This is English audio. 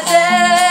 there.